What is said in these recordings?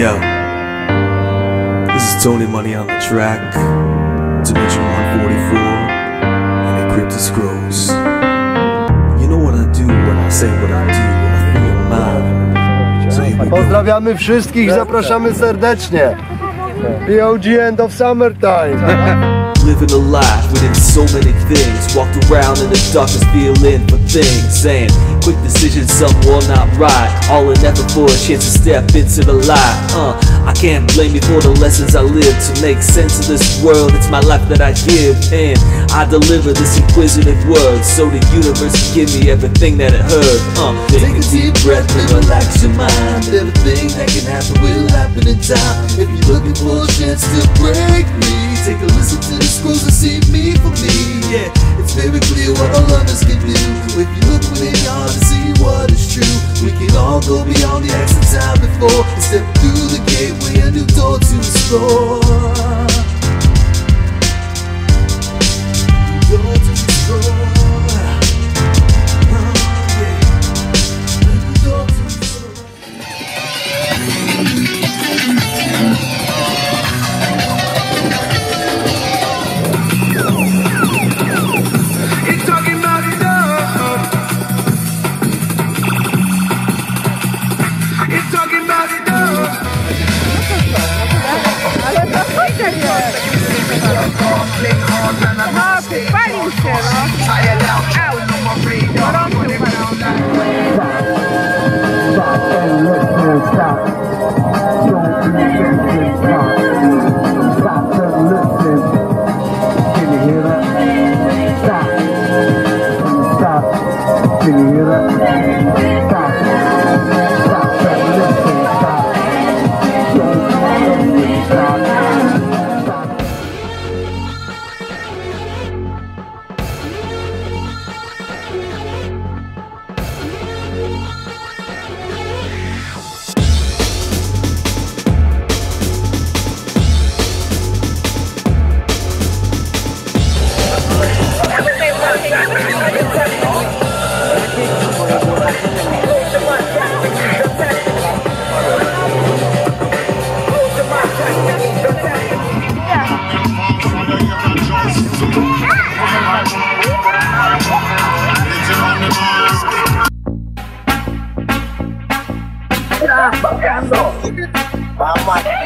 Yo, this is Tony Money on the track, Dimension 144, and Encrypted Scrolls. You know what I do when I say what I do, I feel mine. Pozdrawiamy wszystkich, zapraszamy serdecznie. POG End of Summertime. Living a life within so many things. Walked around in the darkness, feeling for things. Saying quick decisions, some will not right. All in effort for a chance to step into the light. Uh, I can't blame you for the lessons I live to make sense of this world. It's my life that I give, and I deliver this inquisitive word so the universe can give me everything that it heard. Uh, take a deep breath and relax your mind. Everything that can happen will happen in time. If you're looking for a chance to break me, take a listen to the scrolls and see me for me. Yeah, it's very clear what of us can do. If you look within your heart and see what is true, we can all go beyond the exit time before and step through the gateway, a new door to explore.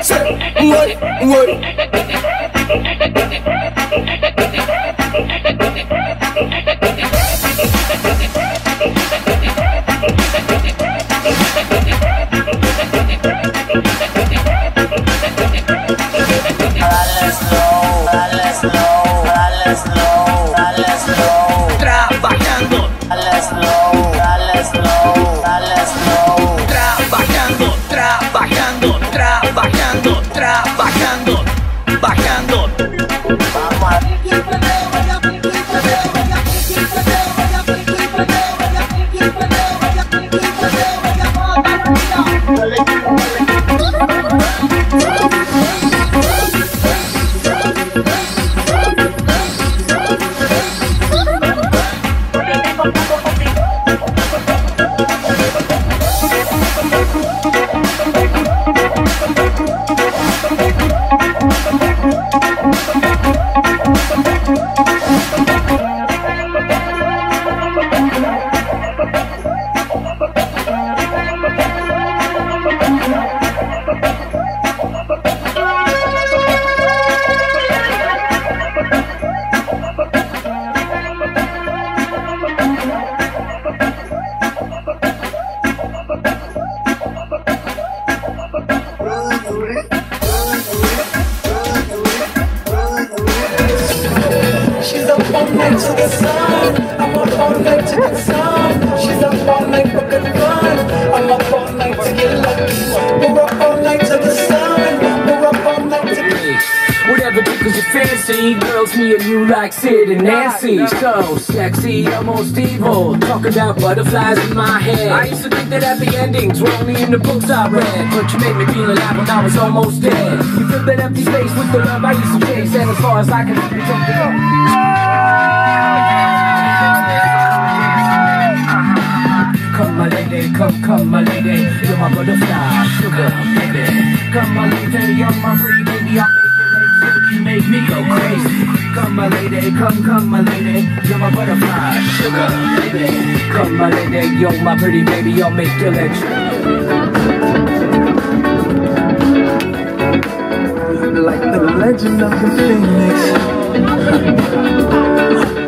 Trabajando, bajando, bajando. Night to the sun. I'm up all night to the sun. She's up all night for good fun. I'm up all night to get lucky. We're up all night to the sun. We're up all night to Whatever tickles your fancy, girls me and you like Sid and Nancy. So sexy, almost evil. Talk about butterflies in my head. I used to think that happy endings were only in the books I read. But you made me feel alive when I was almost dead. You filled that empty space with the love I used to chase. And as far as I can see, you it up. Me go crazy. Come my lady, come, come my lady, you're my butterfly, sugar baby. Come my lady, you're my pretty baby, I'll make your legs like the legend of the phoenix.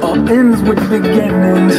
All ends with beginnings.